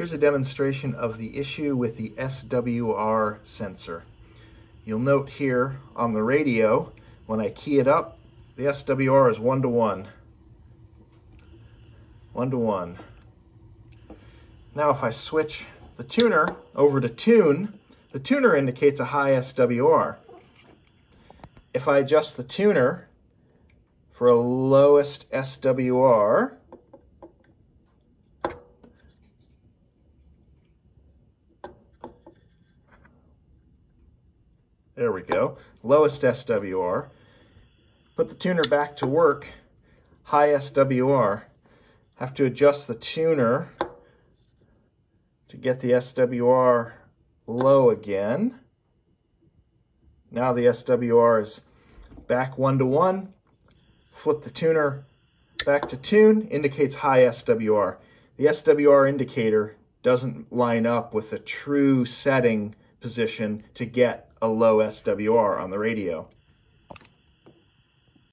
Here's a demonstration of the issue with the SWR sensor. You'll note here on the radio, when I key it up, the SWR is one to one. One to one. Now if I switch the tuner over to tune, the tuner indicates a high SWR. If I adjust the tuner for a lowest SWR, there we go, lowest SWR, put the tuner back to work, high SWR, have to adjust the tuner to get the SWR low again. Now the SWR is back one to one. Flip the tuner back to tune, indicates high SWR. The SWR indicator doesn't line up with the true setting position to get a low SWR on the radio.